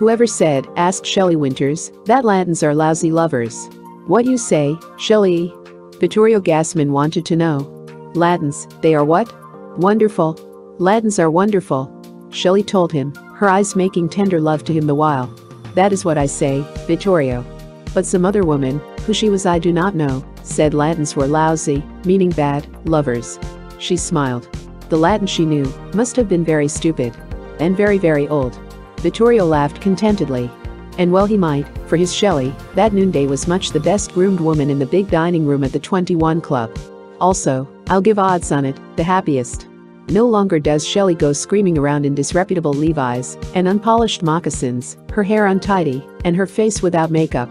Whoever said, asked Shelley Winters, that Latins are lousy lovers. What you say, Shelley? Vittorio Gassman wanted to know. Latins, they are what? Wonderful. Latins are wonderful. Shelley told him, her eyes making tender love to him the while. That is what I say, Vittorio. But some other woman, who she was I do not know, said Latins were lousy, meaning bad, lovers. She smiled. The Latin she knew must have been very stupid. And very very old. Vittorio laughed contentedly. And well he might, for his Shelley, that noonday was much the best groomed woman in the big dining room at the 21 Club. Also, I'll give odds on it, the happiest. No longer does Shelley go screaming around in disreputable Levi's and unpolished moccasins, her hair untidy, and her face without makeup.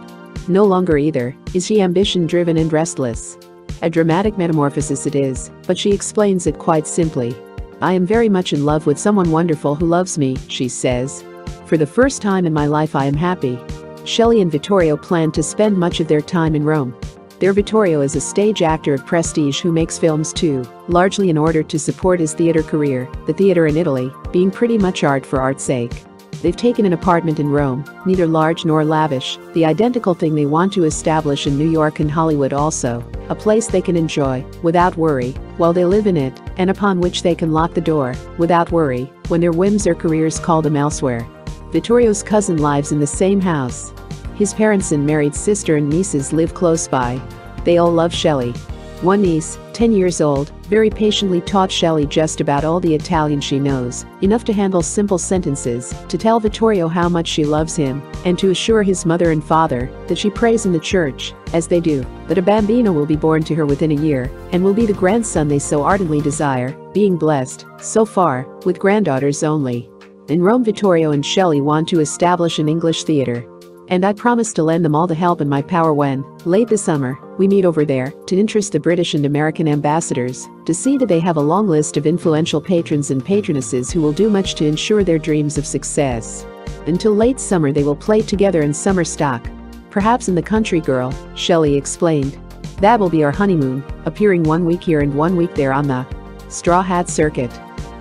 No longer either is she ambition driven and restless. A dramatic metamorphosis it is, but she explains it quite simply. I am very much in love with someone wonderful who loves me, she says. For the first time in my life I am happy. Shelley and Vittorio plan to spend much of their time in Rome. Their Vittorio is a stage actor of prestige who makes films too, largely in order to support his theater career, the theater in Italy, being pretty much art for art's sake. They've taken an apartment in Rome, neither large nor lavish, the identical thing they want to establish in New York and Hollywood also, a place they can enjoy, without worry, while they live in it, and upon which they can lock the door, without worry, when their whims or careers call them elsewhere. Vittorio's cousin lives in the same house. His parents and married sister and nieces live close by. They all love Shelley. One niece, 10 years old, very patiently taught Shelley just about all the Italian she knows, enough to handle simple sentences, to tell Vittorio how much she loves him, and to assure his mother and father that she prays in the church, as they do, that a bambino will be born to her within a year, and will be the grandson they so ardently desire, being blessed, so far, with granddaughters only. In Rome Vittorio and Shelley want to establish an English theater. And I promise to lend them all the help in my power when, late this summer, we meet over there to interest the British and American ambassadors, to see that they have a long list of influential patrons and patronesses who will do much to ensure their dreams of success. Until late summer they will play together in summer stock. Perhaps in the country girl, Shelley explained. That will be our honeymoon, appearing one week here and one week there on the Straw Hat Circuit.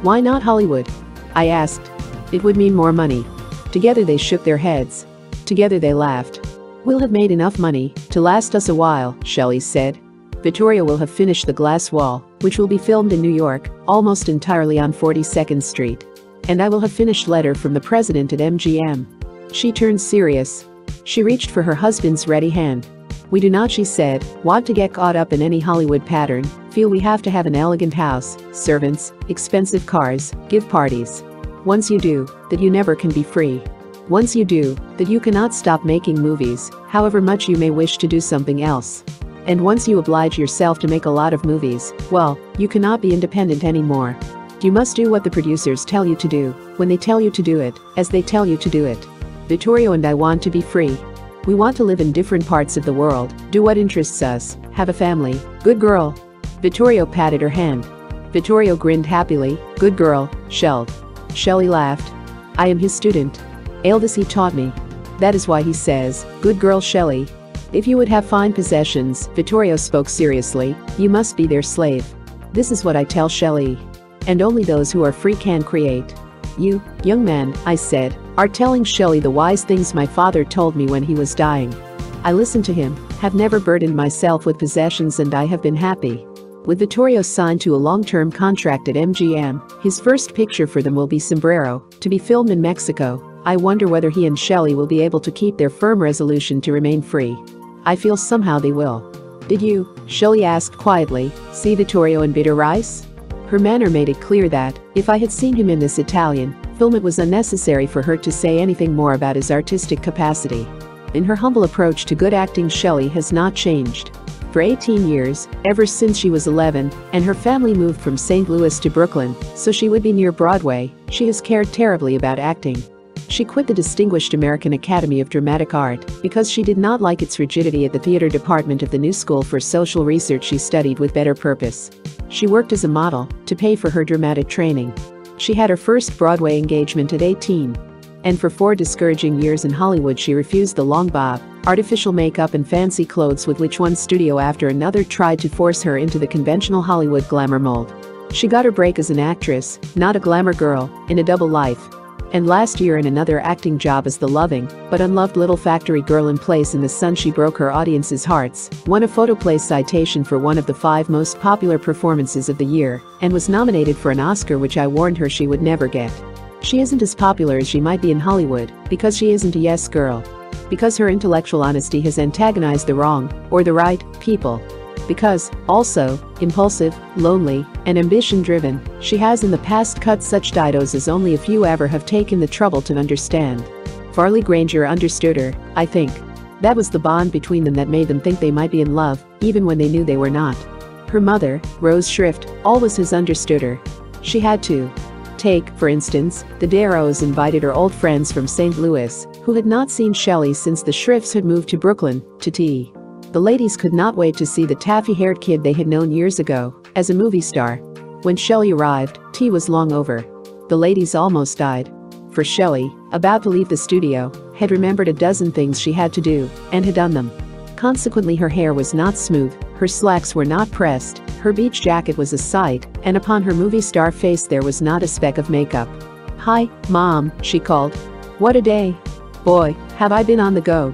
Why not Hollywood? I asked. It would mean more money. Together they shook their heads. Together they laughed. We'll have made enough money to last us a while, Shelley said. Vittorio will have finished The Glass Wall, which will be filmed in New York, almost entirely on 42nd Street. And I will have finished Letter from the President at MGM. She turned serious. She reached for her husband's ready hand. We do not, she said, want to get caught up in any Hollywood pattern, feel we have to have an elegant house, servants, expensive cars, give parties. Once you do, that you never can be free. Once you do, that you cannot stop making movies, however much you may wish to do something else. And once you oblige yourself to make a lot of movies, well, you cannot be independent anymore. You must do what the producers tell you to do, when they tell you to do it, as they tell you to do it. Vittorio and I want to be free. We want to live in different parts of the world, do what interests us, have a family, good girl. Vittorio patted her hand. Vittorio grinned happily, good girl, Shelley. Shelley laughed. I am his student. Aldous he taught me. That is why he says, good girl Shelley. If you would have fine possessions, Vittorio spoke seriously, you must be their slave. This is what I tell Shelley. And only those who are free can create. You, young man, I said, are telling Shelley the wise things my father told me when he was dying. I listened to him, have never burdened myself with possessions and I have been happy. With Vittorio signed to a long-term contract at MGM, his first picture for them will be Sombrero, to be filmed in Mexico. I wonder whether he and Shelley will be able to keep their firm resolution to remain free. I feel somehow they will. Did you, Shelley asked quietly, see Vittorio in Bitter Rice? Her manner made it clear that, if I had seen him in this Italian film it was unnecessary for her to say anything more about his artistic capacity. In her humble approach to good acting Shelley has not changed. For 18 years, ever since she was 11, and her family moved from St. Louis to Brooklyn, so she would be near Broadway, she has cared terribly about acting. She quit the distinguished American Academy of Dramatic Art because she did not like its rigidity at the theater department of the New School for Social Research she studied with better purpose. She worked as a model to pay for her dramatic training. She had her first Broadway engagement at 18. And for four discouraging years in Hollywood she refused the long bob, artificial makeup and fancy clothes with which one studio after another tried to force her into the conventional Hollywood glamour mold. She got her break as an actress, not a glamour girl, in a double life. and last year in another acting job as the loving but unloved little factory girl in Place in the Sun she broke her audience's hearts, won a Photoplay citation for one of the five most popular performances of the year, and was nominated for an Oscar which I warned her she would never get. She isn't as popular as she might be in Hollywood because she isn't a yes girl. Because her intellectual honesty has antagonized the wrong, or the right, people because, also, impulsive, lonely, and ambition-driven, she has in the past cut such didos as only a few ever have taken the trouble to understand. Farley Granger understood her, I think. That was the bond between them that made them think they might be in love, even when they knew they were not. Her mother, Rose Schrift, always has understood her. She had to. Take, for instance, the Darrows invited her old friends from St. Louis, who had not seen Shelley since the Schrifts had moved to Brooklyn, to tea. The ladies could not wait to see the taffy-haired kid they had known years ago as a movie star. When Shelley arrived, tea was long over. The ladies almost died. For Shelley, about to leave the studio, had remembered a dozen things she had to do and had done them. Consequently her hair was not smooth, her slacks were not pressed, her beach jacket was a sight, and upon her movie star face there was not a speck of makeup. Hi, Mom, she called. What a day. Boy, have I been on the go.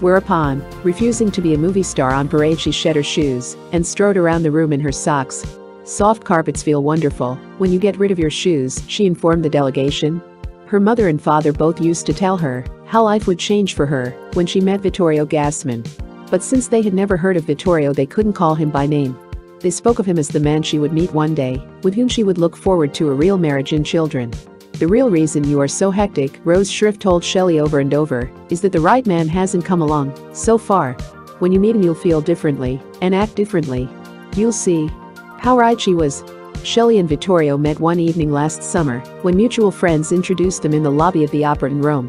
Whereupon, refusing to be a movie star on parade she shed her shoes and strode around the room in her socks. Soft carpets feel wonderful when you get rid of your shoes, she informed the delegation. Her mother and father both used to tell her how life would change for her when she met Vittorio Gassman. But since they had never heard of Vittorio they couldn't call him by name. They spoke of him as the man she would meet one day, with whom she would look forward to a real marriage and children. The real reason you are so hectic, Rose Schrift told Shelley over and over, is that the right man hasn't come along, so far. When you meet him you'll feel differently, and act differently. You'll see. How right she was. Shelley and Vittorio met one evening last summer, when mutual friends introduced them in the lobby of the opera in Rome.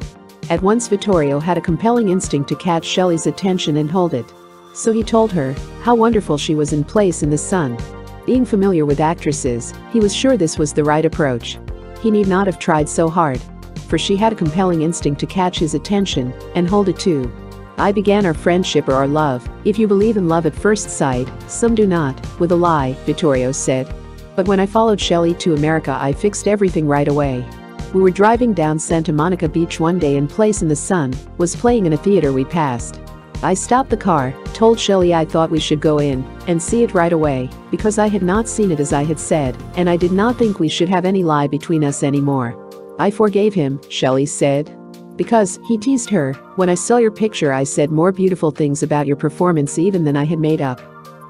At once Vittorio had a compelling instinct to catch Shelley's attention and hold it. So he told her how wonderful she was in place in the sun. Being familiar with actresses, he was sure this was the right approach. He need not have tried so hard. For she had a compelling instinct to catch his attention and hold it too. I began our friendship or our love, if you believe in love at first sight, some do not, with a lie, Vittorio said. But when I followed Shelley to America I fixed everything right away. We were driving down Santa Monica Beach one day and Place in the Sun was playing in a theater we passed. I stopped the car, told Shelley I thought we should go in and see it right away because I had not seen it as I had said and I did not think we should have any lie between us anymore. I forgave him, Shelley said. Because, he teased her, when I saw your picture I said more beautiful things about your performance even than I had made up.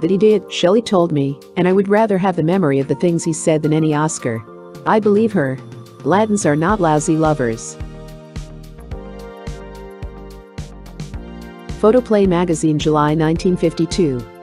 That he did, Shelley told me, and I would rather have the memory of the things he said than any Oscar. I believe her. Latins are not lousy lovers. Photoplay magazine July 1952